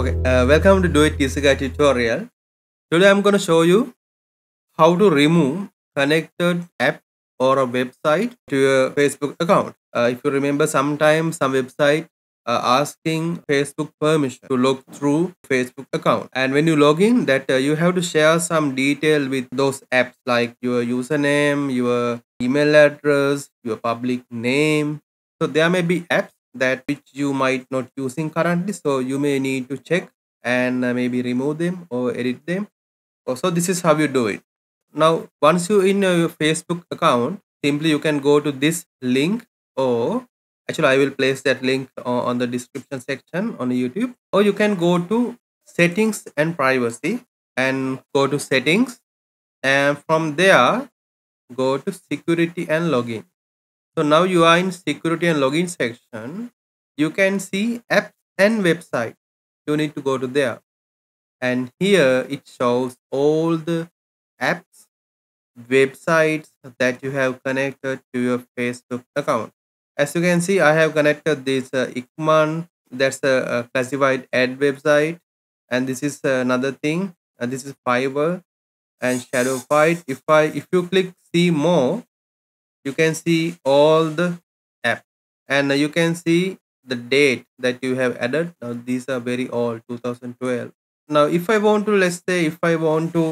Okay, uh, welcome to Do It Guy tutorial. Today I'm going to show you how to remove connected app or a website to your Facebook account. Uh, if you remember, sometimes some website are asking Facebook permission to log through Facebook account. And when you log in, that uh, you have to share some detail with those apps like your username, your email address, your public name. So there may be apps that which you might not using currently. So you may need to check and uh, maybe remove them or edit them. So this is how you do it. Now once you in your facebook account simply you can go to this link or actually i will place that link on the description section on youtube. Or you can go to settings and privacy and go to settings. And from there go to security and login so now you are in security and login section. You can see apps and website. You need to go to there. And here it shows all the apps, websites that you have connected to your Facebook account. As you can see, I have connected this uh, Ikman. That's a, a, classified ad website. And this is another thing. And this is Fiverr and Shadowfight. If I if you click see more, you can see all the app. And you can see the date that you have added. Now these are very old 2012 now if i want to let's say if i want to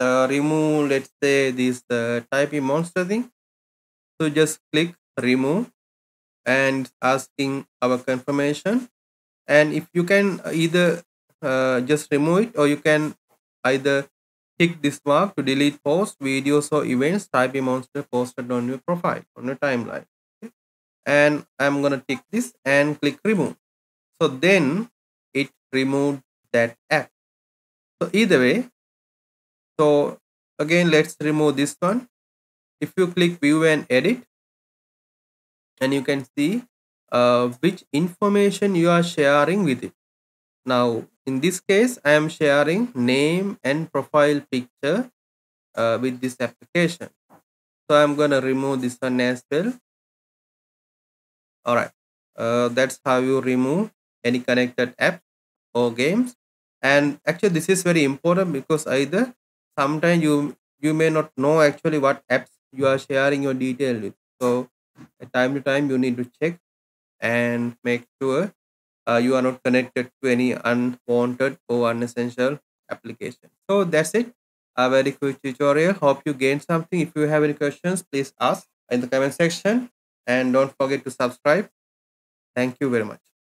uh, remove let's say this uh, typey monster thing so just click remove and asking our confirmation. And if you can either uh, just remove it or you can either Tick this mark to delete posts, videos, or events typey monster posted on your profile, on your timeline. Okay? And I'm gonna tick this and click remove. So then it removed that app. So either way, so again let's remove this one. If you click view and edit, and you can see uh, which information you are sharing with it. Now in this case i am sharing name and profile picture uh, with this application. So i'm gonna remove this one as well. All right uh, that's how you remove any connected app or games. And actually this is very important because either sometimes you you may not know actually what apps you are sharing your detail with. So at time to time you need to check and make sure uh, you are not connected to any unwanted or unessential application. So that's it. A very quick tutorial. Hope you gained something. If you have any questions, please ask in the comment section. And don't forget to subscribe. Thank you very much.